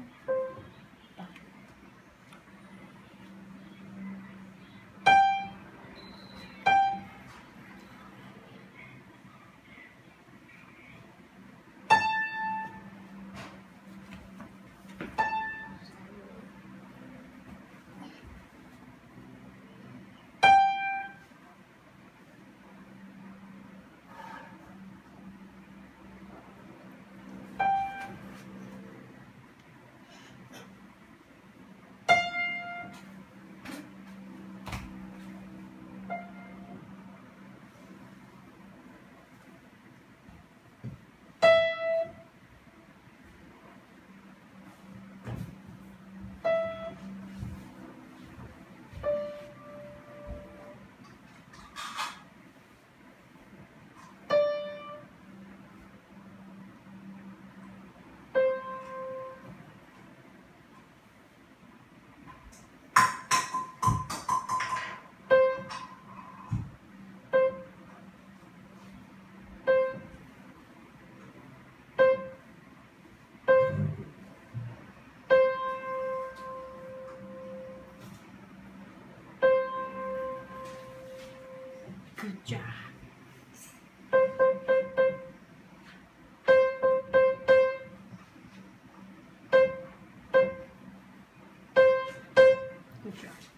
Yeah. Good job. Good job.